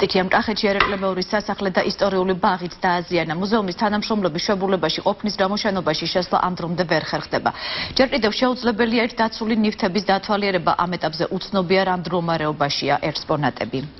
სტიქიამ კახეთში ერეკლემეურის სასახლე და ისტორიული ბაღიც დააზიანა. მუზეუმის თანამშრომლების შვებულებაში ყოფნის გამოშენობაში შესვლა ამ დრომდე ვერ ხერხდება. ჯერ კიდევ შეუძლებელია ერთ დაცული ნივთების დათვალიერება ამ ეტაპზე უცნობია რამ დრომარეობაშია ექსპონატები.